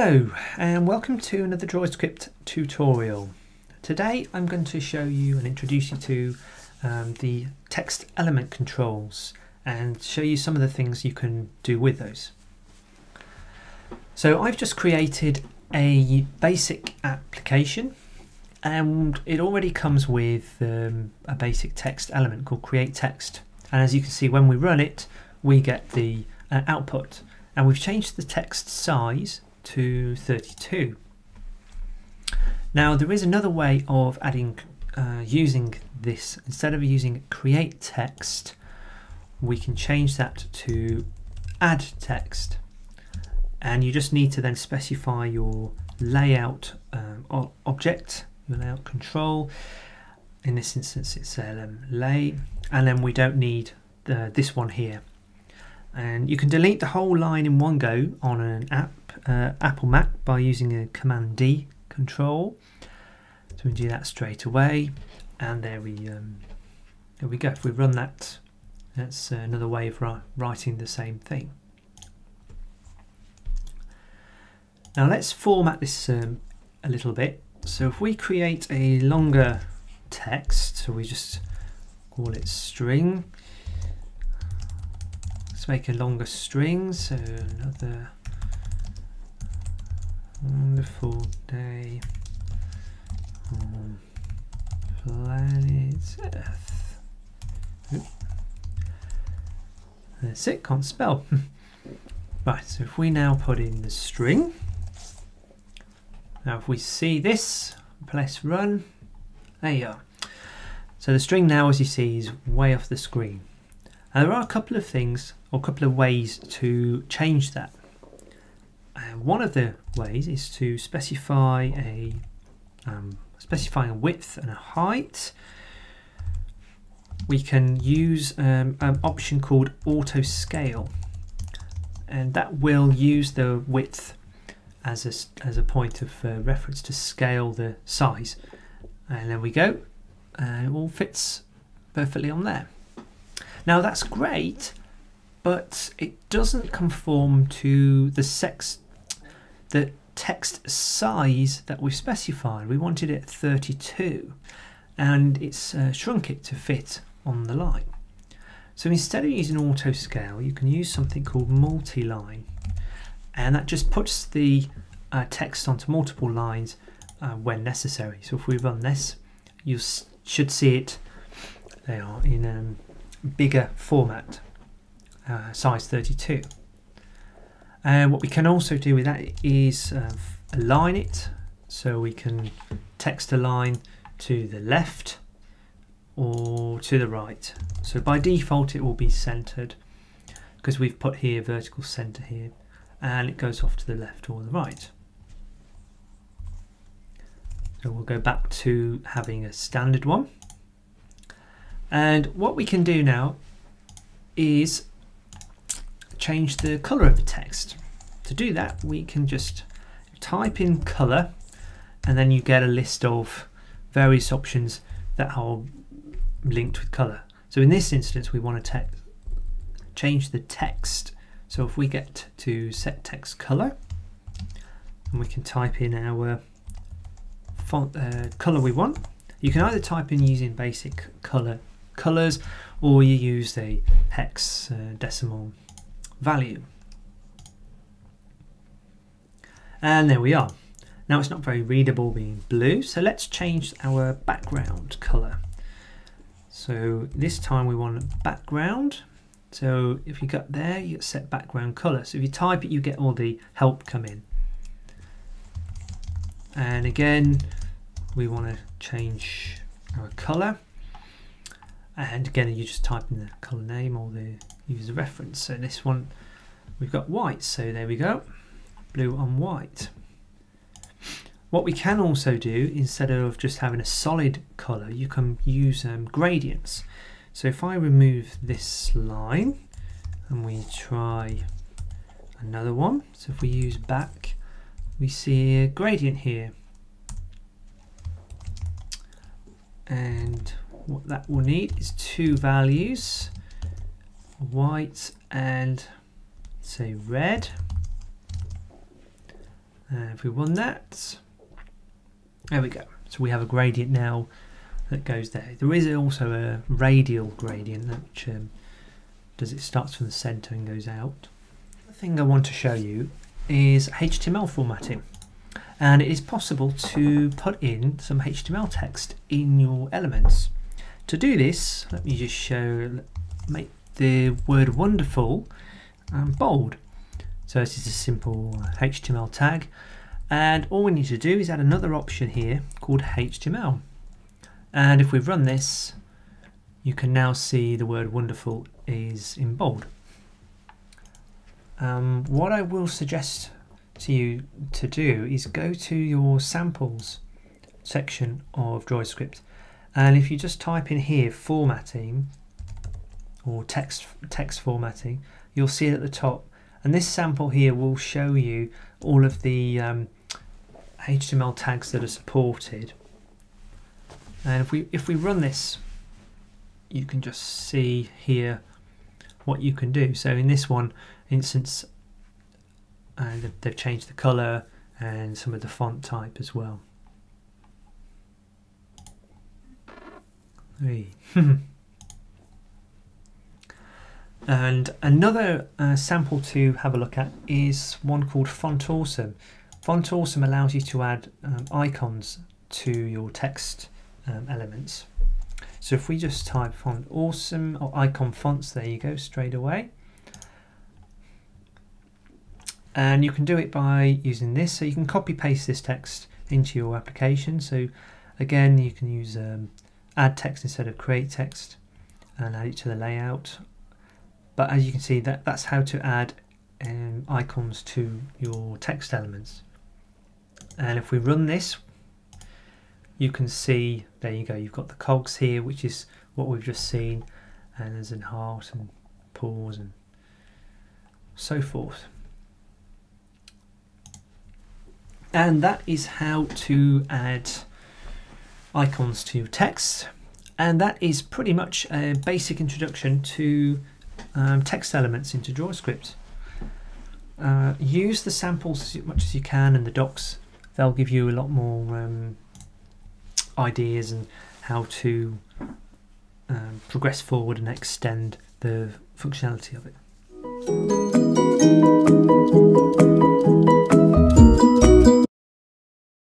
Hello and welcome to another DroidScript tutorial. Today I'm going to show you and introduce you to um, the text element controls and show you some of the things you can do with those. So I've just created a basic application and it already comes with um, a basic text element called create text and as you can see when we run it we get the uh, output and we've changed the text size to 32. Now there is another way of adding uh, using this. Instead of using create text we can change that to add text. And you just need to then specify your layout um, object your layout control. In this instance it's um, lay. And then we don't need the, this one here. And you can delete the whole line in one go on an app uh, Apple Mac by using a Command D control so we do that straight away. And there we um, there we go. If we run that that's another way of writing the same thing. Now let's format this um, a little bit. So if we create a longer text so we just call it string. Let's make a longer string, so another wonderful day on planet Earth. Oop. That's it, can't spell. right, so if we now put in the string, now if we see this, press run, there you are. So the string now, as you see, is way off the screen. And there are a couple of things or a couple of ways to change that. One of the ways is to specify a um, specifying a width and a height. We can use um, an option called auto scale and that will use the width as a, as a point of uh, reference to scale the size. And there we go. Uh, it all fits perfectly on there. Now that's great, but it doesn't conform to the sex, the text size that we've specified. We wanted it 32 and it's uh, shrunk it to fit on the line. So instead of using auto scale, you can use something called multi-line and that just puts the uh, text onto multiple lines uh, when necessary. So if we run this, you should see it, they are in um, bigger format, uh, size 32. And what we can also do with that is uh, align it so we can text align to the left or to the right. So by default it will be centered because we've put here vertical center here and it goes off to the left or the right. So we'll go back to having a standard one. And what we can do now is change the color of the text. To do that, we can just type in color and then you get a list of various options that are linked with color. So in this instance, we want to change the text. So if we get to set text color, and we can type in our font uh, color we want. You can either type in using basic color colors or you use a hex uh, decimal value. And there we are. Now it's not very readable being blue, so let's change our background color. So this time we want background. So if you got there, you set background color. So if you type it, you get all the help come in. And again, we want to change our color and again you just type in the color name or the user reference. So this one we've got white. So there we go. Blue on white. What we can also do instead of just having a solid color you can use um, gradients. So if I remove this line and we try another one. So if we use back we see a gradient here. And what that will need is two values, white and say red. And if we run that, there we go. So we have a gradient now that goes there. There is also a radial gradient which um, does it starts from the center and goes out. The thing I want to show you is HTML formatting. And it is possible to put in some HTML text in your elements. To do this, let me just show, make the word wonderful and bold. So this is a simple HTML tag. And all we need to do is add another option here called HTML. And if we run this, you can now see the word wonderful is in bold. Um, what I will suggest to you to do is go to your samples section of DroidScript and if you just type in here formatting or text text formatting you'll see it at the top and this sample here will show you all of the um, HTML tags that are supported. And if we if we run this you can just see here what you can do. So in this one instance and they've changed the color and some of the font type as well and another uh, sample to have a look at is one called Font Awesome. Font Awesome allows you to add um, icons to your text um, elements. So if we just type Font Awesome or icon fonts, there you go, straight away. And you can do it by using this. So you can copy paste this text into your application. So again, you can use um, add text instead of create text and add it to the layout. But as you can see, that, that's how to add um, icons to your text elements. And if we run this, you can see, there you go, you've got the cogs here, which is what we've just seen, and there's a heart and pause and so forth. And that is how to add icons to text. And that is pretty much a basic introduction to um, text elements into DroidScript. Uh, use the samples as much as you can and the docs. They'll give you a lot more um, ideas and how to um, progress forward and extend the functionality of it.